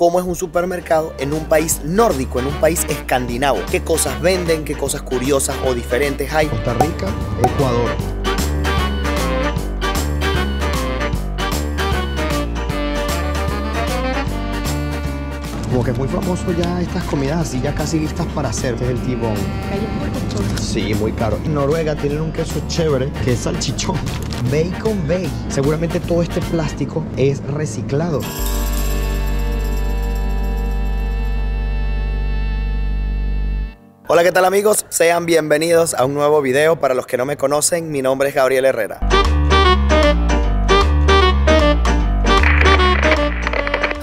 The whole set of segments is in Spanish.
cómo es un supermercado en un país nórdico, en un país escandinavo. ¿Qué cosas venden? ¿Qué cosas curiosas o diferentes hay? Costa Rica, Ecuador. Como que es muy famoso ya estas comidas así, ya casi listas para hacer. Es el T-Bone. Sí, muy caro. En Noruega tienen un queso chévere que es salchichón. Bacon Bay. Seguramente todo este plástico es reciclado. Hola, ¿qué tal amigos? Sean bienvenidos a un nuevo video. Para los que no me conocen, mi nombre es Gabriel Herrera.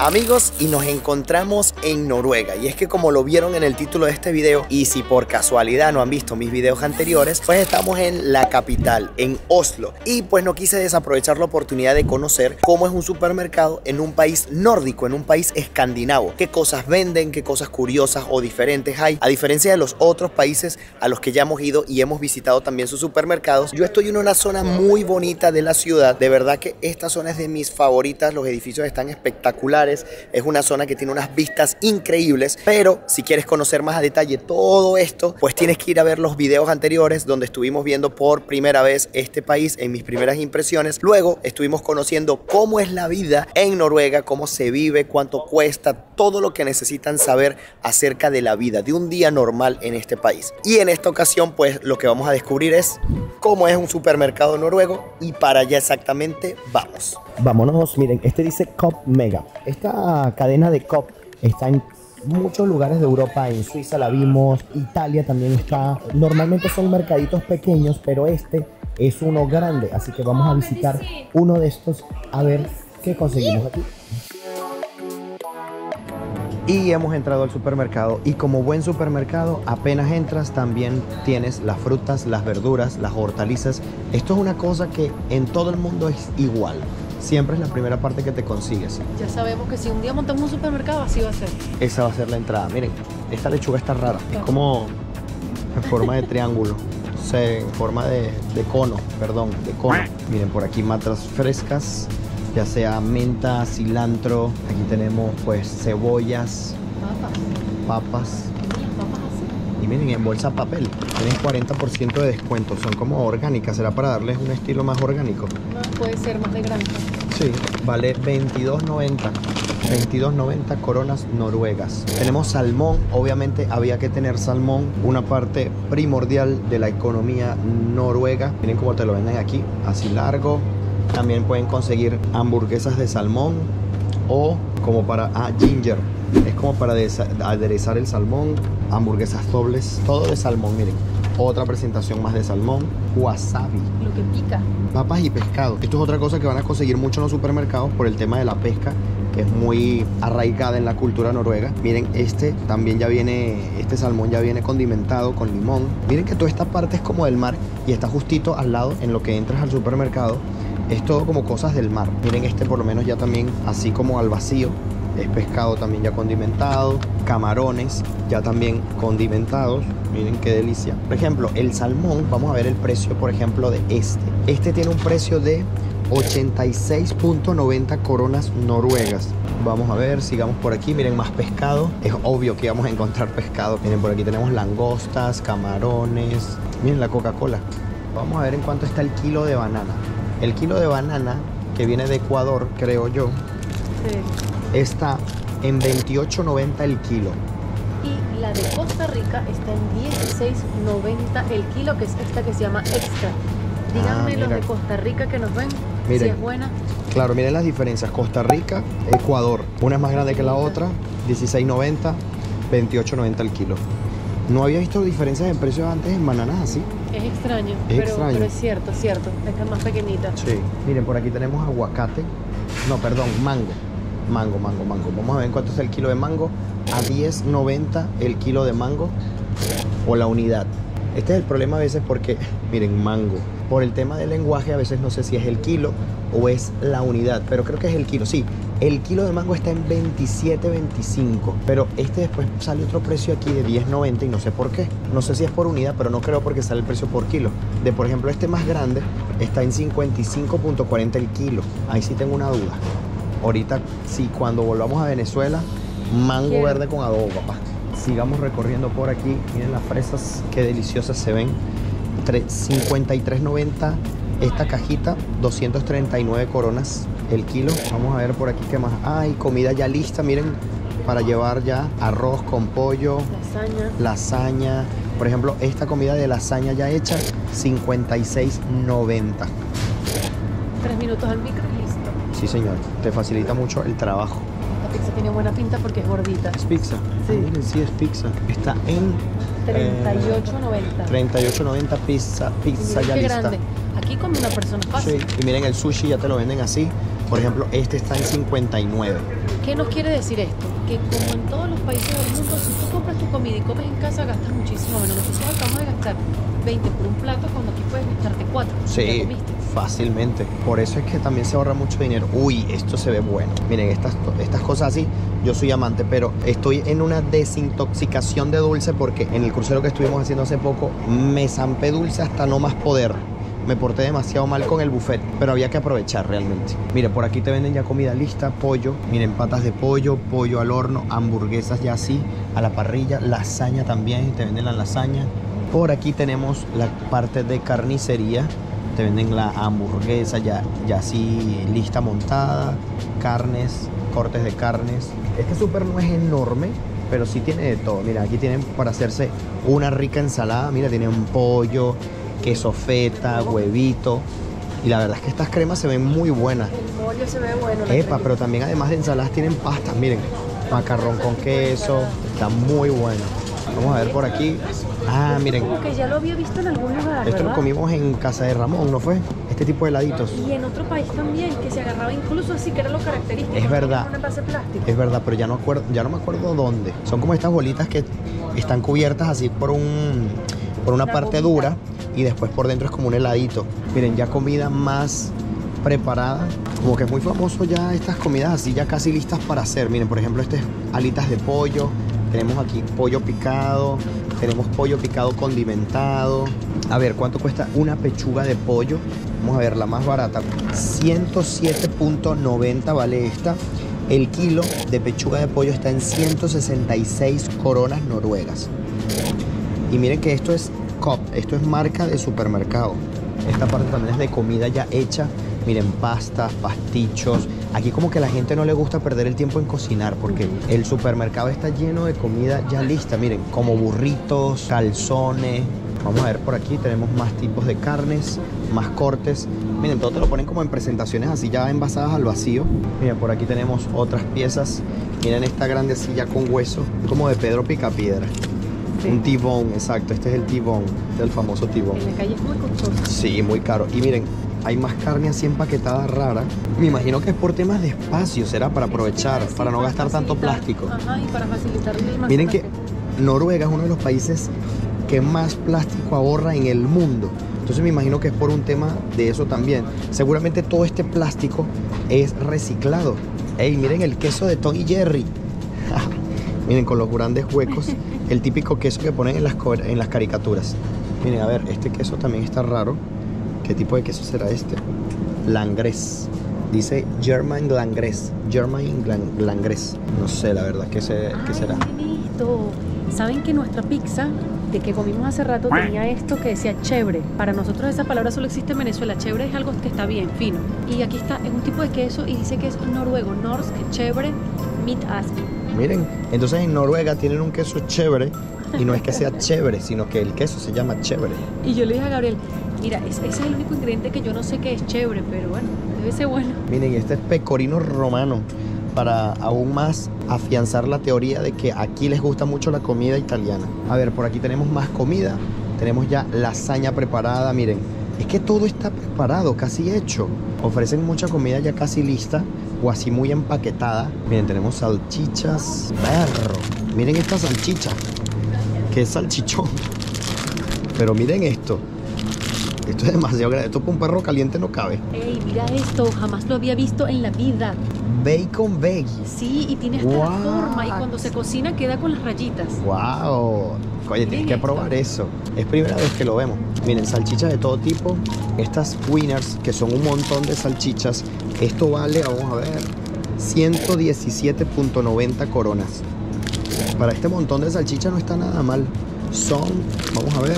Amigos, y nos encontramos en Noruega. Y es que como lo vieron en el título de este video, y si por casualidad no han visto mis videos anteriores, pues estamos en la capital, en Oslo. Y pues no quise desaprovechar la oportunidad de conocer cómo es un supermercado en un país nórdico, en un país escandinavo. Qué cosas venden, qué cosas curiosas o diferentes hay. A diferencia de los otros países a los que ya hemos ido y hemos visitado también sus supermercados, yo estoy en una zona muy bonita de la ciudad. De verdad que esta zona es de mis favoritas. Los edificios están espectaculares es una zona que tiene unas vistas increíbles, pero si quieres conocer más a detalle todo esto, pues tienes que ir a ver los videos anteriores donde estuvimos viendo por primera vez este país en mis primeras impresiones. Luego estuvimos conociendo cómo es la vida en Noruega, cómo se vive, cuánto cuesta, todo lo que necesitan saber acerca de la vida de un día normal en este país. Y en esta ocasión, pues lo que vamos a descubrir es cómo es un supermercado noruego y para allá exactamente vamos. Vámonos, miren, este dice Cop Mega. Esta cadena de Cop está en muchos lugares de Europa, en Suiza la vimos, Italia también está. Normalmente son mercaditos pequeños, pero este es uno grande, así que vamos a visitar uno de estos a ver qué conseguimos aquí. Y hemos entrado al supermercado y como buen supermercado apenas entras también tienes las frutas, las verduras, las hortalizas. Esto es una cosa que en todo el mundo es igual siempre es la primera parte que te consigues. Ya sabemos que si un día montamos un supermercado, así va a ser. Esa va a ser la entrada. Miren, esta lechuga está rara. Es como en forma de triángulo. O sea, en forma de, de, cono, perdón, de cono. Miren, por aquí matas frescas, ya sea menta, cilantro. Aquí tenemos pues cebollas, papas. Papas. Miren, en bolsa papel. Tienen 40% de descuento. Son como orgánicas. ¿Será para darles un estilo más orgánico? puede ser más de granja. Sí, vale 22.90. 22.90 coronas noruegas. Tenemos salmón, obviamente había que tener salmón, una parte primordial de la economía noruega. Miren cómo te lo venden aquí, así largo. También pueden conseguir hamburguesas de salmón o como para ah, ginger. Es como para aderezar el salmón, hamburguesas dobles, todo de salmón, miren. Otra presentación más de salmón, wasabi. Lo que pica. Papas y pescado. Esto es otra cosa que van a conseguir mucho en los supermercados por el tema de la pesca que es muy arraigada en la cultura noruega. Miren, este también ya viene, este salmón ya viene condimentado con limón. Miren que toda esta parte es como del mar y está justito al lado en lo que entras al supermercado. Es todo como cosas del mar. Miren este por lo menos ya también así como al vacío es pescado también ya condimentado, camarones ya también condimentados. Miren qué delicia. Por ejemplo, el salmón, vamos a ver el precio, por ejemplo, de este. Este tiene un precio de 86.90 coronas noruegas. Vamos a ver, sigamos por aquí. Miren, más pescado. Es obvio que vamos a encontrar pescado. Miren, por aquí tenemos langostas, camarones. Miren la Coca-Cola. Vamos a ver en cuánto está el kilo de banana. El kilo de banana que viene de Ecuador, creo yo. Sí está en 28.90 el kilo. Y la de Costa Rica está en 16.90 el kilo, que es esta que se llama extra. Díganme ah, los de Costa Rica que nos ven, si es buena. Claro, miren las diferencias. Costa Rica, Ecuador. Una es más grande que la otra, 16.90, 28.90 el kilo. No había visto diferencias en precios antes en bananas así. Es extraño, pero, extraño. pero es cierto, cierto. Esta es más pequeñita. Sí. Miren, por aquí tenemos aguacate. No, perdón, mango. Mango, mango, mango. Vamos a ver cuánto es el kilo de mango. A 10.90 el kilo de mango o la unidad. Este es el problema a veces porque, miren, mango. Por el tema del lenguaje a veces no sé si es el kilo o es la unidad, pero creo que es el kilo. Sí, el kilo de mango está en 27.25, pero este después sale otro precio aquí de 10.90 y no sé por qué. No sé si es por unidad, pero no creo porque sale el precio por kilo. De por ejemplo este más grande está en 55.40 el kilo. Ahí sí tengo una duda ahorita, si cuando volvamos a Venezuela, Mango verde con adobo, papá. Sigamos recorriendo por aquí. Miren las fresas, qué deliciosas se ven. 53.90 esta cajita, 239 coronas el kilo. Vamos a ver por aquí qué más. Ay, comida ya lista, miren, para llevar ya arroz con pollo, lasaña. lasaña. Por ejemplo, esta comida de lasaña ya hecha, 56.90. Tres minutos al micro. Sí, señor. Te facilita mucho el trabajo. La pizza tiene buena pinta porque es gordita. ¿Es pizza? Sí. Miren, sí, es pizza. Está en... 38.90. 38.90 pizza, pizza ya qué lista. grande. Aquí come una persona fácil. Sí, y miren el sushi ya te lo venden así. Por ejemplo, este está en 59. ¿Qué nos quiere decir esto? Que como en todos los países del mundo, si tú compras tu comida y comes en casa, gastas muchísimo menos. Nosotros acabamos de gastar 20 por un plato cuando aquí puedes gastarte 4. Sí, fácilmente. Por eso es que también se ahorra mucho dinero. Uy, esto se ve bueno. Miren, estas, estas cosas así, yo soy amante, pero estoy en una desintoxicación de dulce porque en el crucero que estuvimos haciendo hace poco, me zampé dulce hasta no más poder. Me porté demasiado mal con el buffet, pero había que aprovechar realmente. Mire, por aquí te venden ya comida lista, pollo. Miren, patas de pollo, pollo al horno, hamburguesas ya así, a la parrilla, lasaña también, te venden la lasaña. Por aquí tenemos la parte de carnicería. Te venden la hamburguesa ya, ya así lista montada, carnes, cortes de carnes. Este súper no es enorme, pero sí tiene de todo. Mira, aquí tienen para hacerse una rica ensalada. Mira, tienen pollo, queso feta, huevito. Y la verdad es que estas cremas se ven muy buenas. El mollo se ve bueno. la Epa, crema. pero también además de ensaladas tienen pastas, miren. Macarrón con queso, está muy bueno. Vamos a ver por aquí. Ah, miren, Como que ya lo había visto en algún lugar, esto lo comimos en casa de Ramón, ¿no fue? Este tipo de heladitos. Y en otro país también, que se agarraba incluso así, que era lo característico. Es verdad. tenía Un envase plástico. Es verdad, pero ya no, acuerdo, ya no me acuerdo dónde. Son como estas bolitas que están cubiertas así por un por una Una parte gomita. dura y después por dentro es como un heladito. Miren, ya comida más preparada. Como que es muy famoso ya estas comidas así ya casi listas para hacer. Miren, por ejemplo, este es alitas de pollo. Tenemos aquí pollo picado. Tenemos pollo picado condimentado. A ver, ¿cuánto cuesta una pechuga de pollo? Vamos a ver, la más barata. 107.90 vale esta. El kilo de pechuga de pollo está en 166 coronas noruegas. Y miren que esto es COP, esto es marca de supermercado. Esta parte también es de comida ya hecha. Miren, pastas, pastichos. Aquí como que a la gente no le gusta perder el tiempo en cocinar porque el supermercado está lleno de comida ya lista. Miren, como burritos, calzones. Vamos a ver por aquí, tenemos más tipos de carnes, más cortes. Miren, todo te lo ponen como en presentaciones así ya envasadas al vacío. Miren, por aquí tenemos otras piezas. Miren esta grande silla con hueso, como de Pedro Picapiedra. Sí. Un T-bone, exacto. Este es el es el famoso T-bone. En la calle es muy costoso. Sí, muy caro. Y miren, hay más carne así empaquetada rara. Me imagino que es por temas de espacio, será para aprovechar, Sí, para no gastar tanto plástico. Ajá, y para facilitar el. Miren que Noruega es uno de los países que más plástico ahorra en el mundo. Entonces me imagino que es por un tema de eso también. Seguramente todo este plástico es reciclado. Ey, miren el queso de Tom y Jerry. miren con los grandes huecos. El típico queso que ponen en las, en las caricaturas. Miren, a ver, este queso también está raro. ¿Qué tipo de queso será este? Langres. Dice German Langres. German Lang- Langres. No sé, la verdad, ¿qué, se- qué será? miren esto. ¿Saben que nuestra pizza de que comimos hace rato tenía esto que decía chévere? Para nosotros esa palabra solo existe en Venezuela. Chévere es algo que está bien, fino. Y aquí está, es un tipo de queso y dice que es noruego. Norsk, chévere, meat ask. Miren, entonces en Noruega tienen un queso chévere y no es que sea chévere, sino que el queso se llama chévere. Y yo le dije a Gabriel, mira, es- ese es el único ingrediente que yo no sé que es chévere, pero bueno, debe ser bueno. Miren, este es pecorino romano para aún más afianzar la teoría de que aquí les gusta mucho la comida italiana. A ver, por aquí tenemos más comida, tenemos ya lasaña preparada, miren, es que todo está preparado, casi hecho. Ofrecen mucha comida ya casi lista o así muy empaquetada. Miren, tenemos salchichas, perro. Miren esta salchicha, que salchichón. Pero miren esto. Esto es demasiado grande. Esto para un perro caliente no cabe. Ey, mira esto, jamás lo había visto en la vida. Bacon veggie. Sí, y tiene hasta la What? forma y cuando se cocina queda con las rayitas. ¡Wow! Oye, tienes que esto. probar eso. Es primera vez que lo vemos. Miren, salchichas de todo tipo. Estas winners, que son un montón de salchichas. Esto vale, vamos a ver, 117.90 coronas. Para este montón de salchicha no está nada mal. Son, vamos a ver,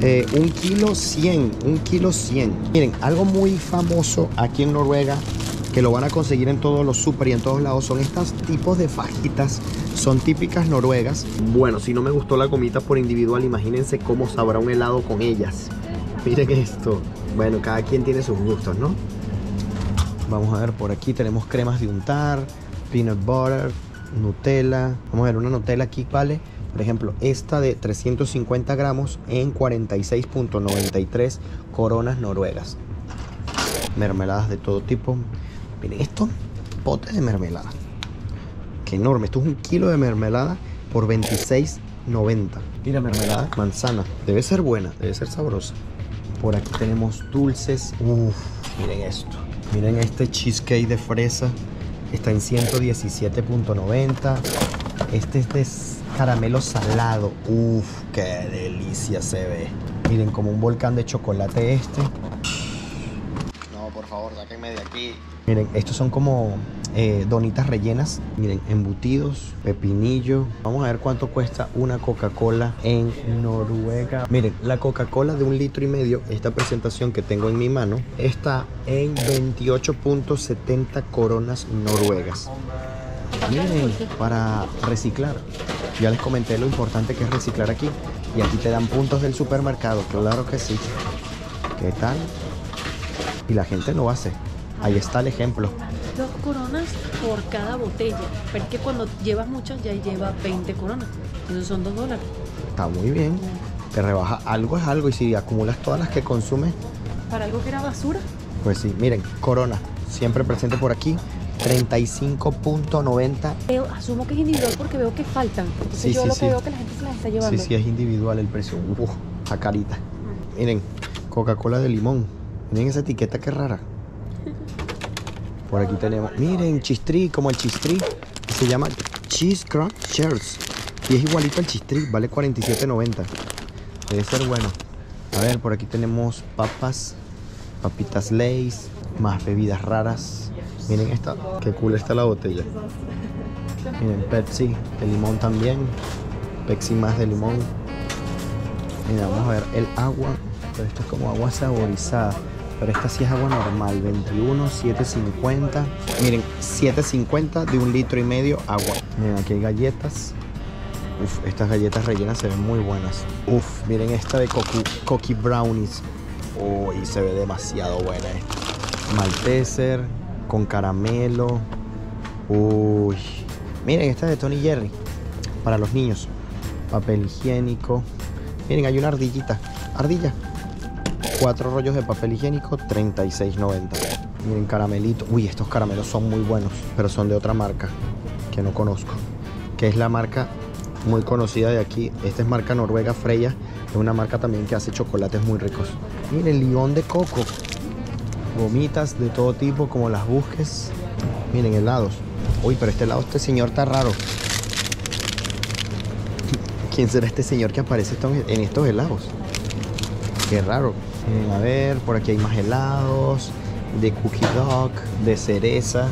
eh, un kilo 100, un kilo 100. Miren, algo muy famoso aquí en Noruega, que lo van a conseguir en todos los super y en todos lados, son estos tipos de fajitas. Son típicas noruegas. Bueno, si no me gustó la comida por individual, imagínense cómo sabrá un helado con ellas. Miren esto. Bueno, cada quien tiene sus gustos, ¿no? Vamos a ver, por aquí tenemos cremas de untar, peanut butter, Nutella. Vamos a ver, una Nutella aquí vale por ejemplo, esta de 350 gramos en 46.93 coronas noruegas. Mermeladas de todo tipo. Miren esto, pote de mermelada. Qué enorme. Esto es un kilo de mermelada por 26.90. Mira, mermelada manzana. Debe ser buena, debe ser sabrosa. Por aquí tenemos dulces. Uf, miren esto. Miren este cheesecake de fresa. Está en 117.90. Este es de caramelo salado. Uf, qué delicia se ve. Miren, como un volcán de chocolate este. No, por favor, sáquenme de aquí. Miren, estos son como eh, donitas rellenas. Miren, embutidos, pepinillo. Vamos a ver cuánto cuesta una Coca-Cola en Noruega. Miren, la Coca-Cola de un litro y medio, esta presentación que tengo en mi mano, está en 28.70 coronas noruegas. Miren, para reciclar. Ya les comenté lo importante que es reciclar aquí. Y aquí te dan puntos del supermercado, claro que sí. ¿Qué tal? Y la gente lo hace. Ahí está el ejemplo. Dos coronas por cada botella. Pero es que cuando llevas muchas ya lleva 20 coronas. Entonces son 2 dólares. Está muy bien. Te rebaja algo es algo y si acumulas todas las que consumes. Para algo que era basura. Pues sí, miren, corona, siempre presente por aquí. 35.90. Asumo que es individual porque veo que faltan. sí, yo sí, lo sí. que veo que la gente se las está llevando. Sí, sí, es individual el precio. Uf, a carita. Miren, Coca-Cola de limón. Miren esa etiqueta que rara. Por aquí tenemos, miren, chistri, como el chistri. Se llama Cheese Crackers. Y es igualito al chistri, vale 47.90. Debe ser bueno. A ver, por aquí tenemos papas, papitas Lays, más bebidas raras. Miren esta, qué cool está la botella. Miren, Pepsi de limón también. Pepsi más de limón. Mira, vamos a ver el agua. Pero esto es como agua saborizada. Pero esta sí es agua normal. 21, 7.50. Miren, 7.50 de un litro y medio agua. Miren, aquí hay galletas. Uf, estas galletas rellenas se ven muy buenas. Uf, miren esta de coco, Cookie Brownies. Uy, se ve demasiado buena esta. Malteser con caramelo. Uy. Miren, esta de Tony Jerry. Para los niños. Papel higiénico. Miren, hay una ardillita. Ardilla. Cuatro rollos de papel higiénico, 36.90. Miren, caramelito. Uy, estos caramelos son muy buenos, pero son de otra marca que no conozco. Que es la marca muy conocida de aquí. Esta es marca noruega Freya. Es una marca también que hace chocolates muy ricos. Miren, limón de coco. Gomitas de todo tipo, como las busques. Miren, helados. Uy, pero este helado, este señor está raro. ¿Quién será este señor que aparece en estos helados? Qué raro. A ver, por aquí hay más helados. De cookie dog, de cereza,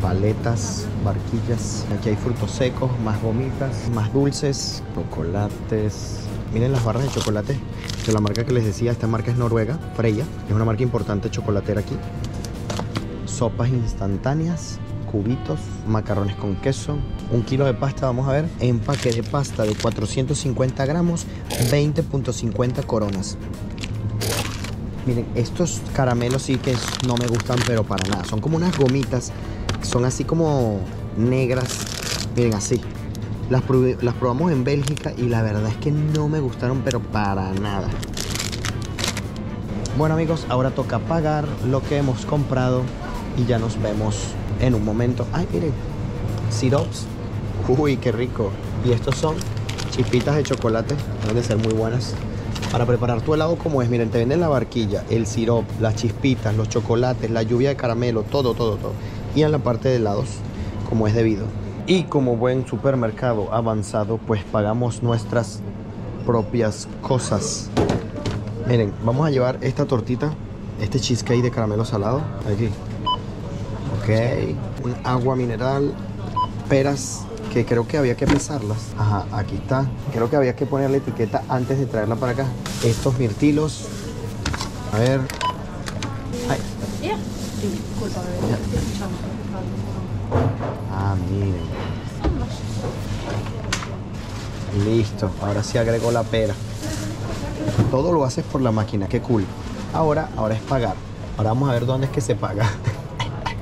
paletas, barquillas. Aquí hay frutos secos, más gomitas, más dulces, chocolates. Miren las barras de chocolate de la marca que les decía. Esta marca es noruega, Freya. Es una marca importante chocolatera aquí. Sopas instantáneas, cubitos, macarrones con queso, un kilo de pasta, vamos a ver, empaque de pasta de 450 gramos, 20.50 coronas. Miren, estos caramelos sí que no me gustan, pero para nada. Son como unas gomitas, son así como negras. Miren, así. Las, las probamos en Bélgica y la verdad es que no me gustaron, pero para nada. Bueno amigos, ahora toca pagar lo que hemos comprado y ya nos vemos en un momento. Ay, miren, sirops. Uy, qué rico. Y estos son chispitas de chocolate, deben de ser muy buenas. Para preparar tu helado como es, miren, te venden la barquilla, el sirop, las chispitas, los chocolates, la lluvia de caramelo, todo, todo, todo. Y en la parte de helados, como es debido. Y como buen supermercado avanzado, pues pagamos nuestras propias cosas. Miren, vamos a llevar esta tortita, este cheesecake de caramelo salado. Aquí. Ok. un agua mineral, peras que creo que había que pesarlas. Ajá, aquí está. Creo que había que poner la etiqueta antes de traerla para acá. Estos mirtilos. A ver. Ay, Disculpa, Ya. Miren. Listo, ahora sí agrego la pera. Todo lo haces por la máquina, qué cool. Ahora, ahora es pagar. Ahora vamos a ver dónde es que se paga.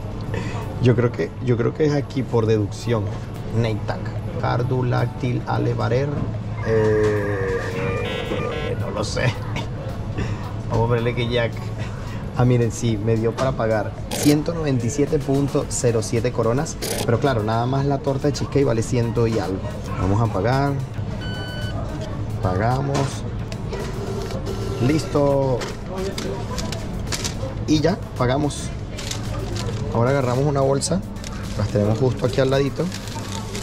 yo creo que, yo creo que es aquí por deducción. Neitac. Carduláctil Alevarer. Eh, no lo sé. Vamos a verle que Jack. Ah, miren, sí, me dio para pagar 197.07 coronas. Pero claro, nada más la torta de cheesecake vale 100 y algo. Vamos a pagar. Pagamos. Listo. Y ya, pagamos. Ahora agarramos una bolsa. Las tenemos justo aquí al ladito.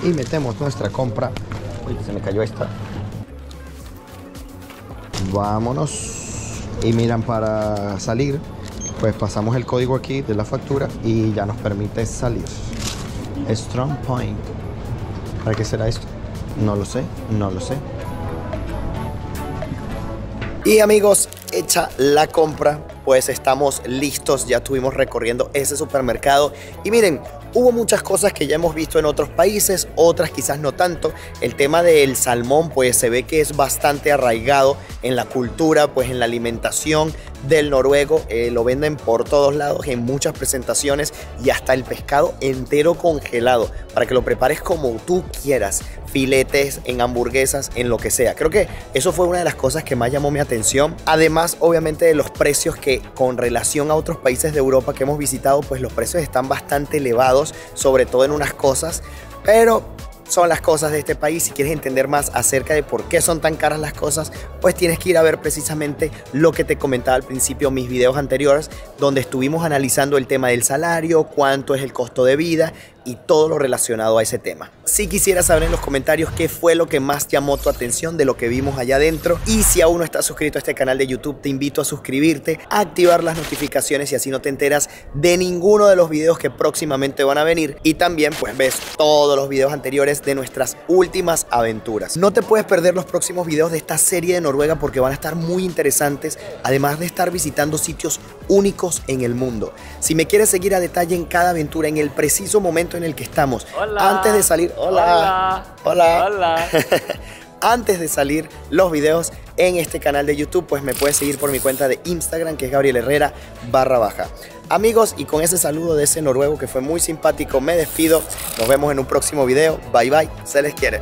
Y metemos nuestra compra. Uy, se me cayó esta. Vámonos. Y miran, para salir, pues pasamos el código aquí de la factura y ya nos permite salir. Strong Point. ¿Para qué será esto? No lo sé, no lo sé. Y amigos, hecha la compra, pues estamos listos, ya estuvimos recorriendo ese supermercado y miren, hubo muchas cosas que ya hemos visto en otros países, otras quizás no tanto. El tema del salmón pues se ve que es bastante arraigado en la cultura, pues en la alimentación del noruego, eh, lo venden por todos lados en muchas presentaciones y hasta el pescado entero congelado para que lo prepares como tú quieras, filetes, en hamburguesas, en lo que sea. Creo que eso fue una de las cosas que más llamó mi atención. Además, obviamente, de los precios que con relación a otros países de Europa que hemos visitado, pues los precios están bastante elevados, sobre todo en unas cosas, pero son las cosas de este país. Si quieres entender más acerca de por qué son tan caras las cosas, pues tienes que ir a ver precisamente lo que te comentaba al principio, mis videos anteriores, donde estuvimos analizando el tema del salario, cuánto es el costo de vida y todo lo relacionado a ese tema. Si quisieras saber en los comentarios qué fue lo que más llamó tu atención de lo que vimos allá adentro y si aún no estás suscrito a este canal de YouTube te invito a suscribirte, a activar las notificaciones y así no te enteras de ninguno de los videos que próximamente van a venir y también pues ves todos los videos anteriores de nuestras últimas aventuras. No te puedes perder los próximos videos de esta serie de Noruega porque van a estar muy interesantes además de estar visitando sitios únicos en el mundo. Si me quieres seguir a detalle en cada aventura en el preciso momento en el que estamos. Hola. Antes de salir. Hola. Hola. Hola. Antes de salir los videos en este canal de YouTube, pues me puedes seguir por mi cuenta de Instagram, que es Gabriel Herrera barra baja. Amigos, y con ese saludo de ese noruego que fue muy simpático, me despido. Nos vemos en un próximo video. Bye bye. Se les quiere.